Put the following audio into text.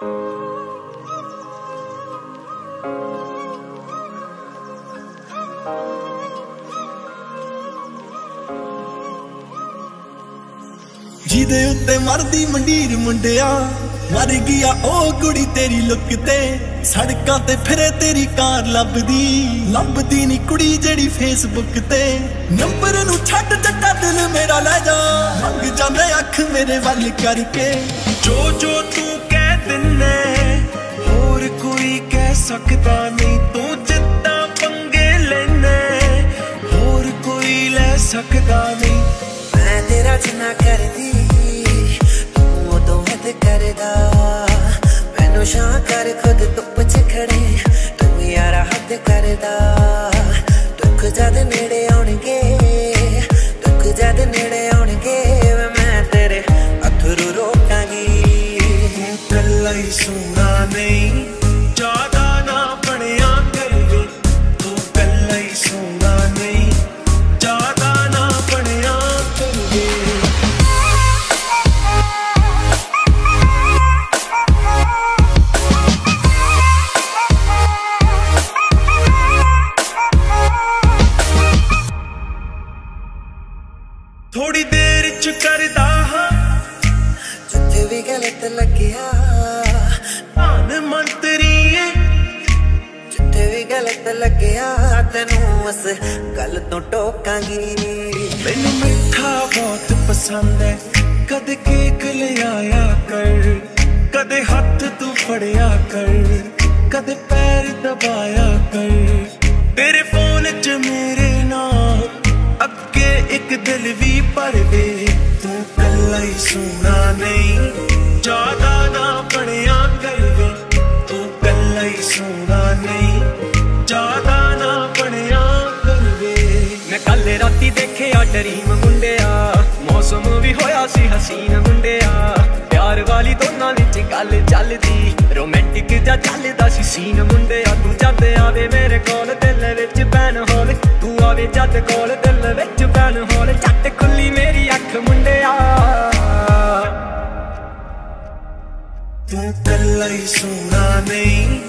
ਜਿਹਦੇ ਉੱਤੇ ਮਰਦੀ ਮੰਡੀਰ ਮੁੰਡਿਆ, ਮਰ ਗਿਆ ਉਹ ਕੁੜੀ ਤੇਰੀ ਲੁੱਕ ਤੇ। ਸੜਕਾਂ ਤੇ ਫਿਰੇ ਤੇਰੀ ਕਾਰ ਲੱਭਦੀ ਲੱਭਦੀ ਨਹੀਂ ਕੁੜੀ ਜਿਹੜੀ ਫੇਸਬੁੱਕ ਤੇ। ਨੰਬਰ ਨੂੰ ਛੱਡ ਜੱਟਾ ਦਿਲ ਮੇਰਾ ਲੈ ਜਾ ਮੰਗ ਜਾਂਦੇ ਅੱਖ ਮੇਰੇ ਵੱਲ ਕਰਕੇ। ਜੋ ਜੋ ਤੂੰ ਦਿੰਨੇ ਹੋਰ ਕੋਈ ਕਹਿ ਸਕਦਾ ਨਹੀਂ, ਤੂੰ ਜਿੱਦਾਂ ਪੰਗੇ ਲੈਨੇ ਹੋਰ ਕੋਈ ਲੈ ਸਕਦਾ ਨਹੀਂ। ਮੈਂ ਤੇਰਾ ਜਿੰਨਾ ਕਰਦੀ, ਤੂੰ ਉਦੋਂ ਹੱਦ ਕਰਦਾ। ਮੈਨੂੰ ਸ਼ਾਂ ਕਰ ਖੁਦ ਧੁੱਪ ਥੋੜੀ ਦੇਰ ਚ ਕਰਦਾ ਹਾਂ। ਜਿੱਥੇ ਵੀ ਗਲਤ ਲੱਗਿਆ। ਧਨ ਮੰਤਰੀਏ। ਜਿੱਥੇ ਵੀ ਗਲਤ ਲੱਗਿਆ ਤੈਨੂੰ ਉਸ ਗੱਲ ਤੋਂ ਟੋਕਾਂਗੀ। ਮੈਨੂੰ ਮਿੱਠਾ ਬਹੁਤ ਪਸੰਦ ਹੈ। ਕਦੇ ਕੇਕ ਲਿਆਇਆ ਕਰ ਕਦੇ ਹੱਥ ਤੂੰ ਫੜਿਆ ਕਰ ਕਦੇ ਪੈਰ ਦਬਾਇਆ ਕਰ। ਤੇਰੇ ਫੋਨ 'ਚ ਮੇਰੇ ਇੱਕ ਦਿਲ ਵੀ ਭਰ ਦੇ ਤੂੰ ਕੱਲਾ ਹੀ ਸੋਣਾ ਨਹੀਂ। ਜ਼ਿਆਦਾ ਨਾ ਬਣਿਆ ਕਰ ਤੂੰ ਕੱਲਾ ਹੀ ਸੋਣਾ ਨਹੀਂ। ਜ਼ਿਆਦਾ ਨਾ ਬਣਿਆ ਕਰ ਮੈਂ ਕੱਲ ਰਾਤੀ ਦੇਖਿਆ ਡਰੀਮ ਮੁੰਡਿਆ, ਮੌਸਮ ਵੀ ਹੋਇਆ ਸੀ ਹਸੀਨ ਮੁੰਡਿਆ। ਪਿਆਰ ਵਾਲੀ ਦੋਨਾਂ ਵਿੱਚ ਗੱਲ ਚੱਲਦੀ, ਰੋਮਾਂਟਿਕ ਜਾਂ ਚੱਲਦਾ ਸੀ ਸੀਨ ਮੁੰਡਿਆ। ਤੂੰ ਜਦ ਆਵੇ ਮੇਰੇ ਕੋਲ ਦਿਲ ਵਿੱਚ ਪੈਨ ਹੋਵੇ ਤੂੰ ਆਵੇ ਜਦ ਕੋਲ ਦਿਲ ਵਿੱਚ ਪੈਨ ਹੋਲ ਝੱਟ ਖੁੱਲੀ ਮੇਰੀ ਅੱਖ ਮੁੰਡਿਆ। ਤੂੰ ਕੱਲਾ ਹੀ ਸੋਣਾ ਨਹੀਂ।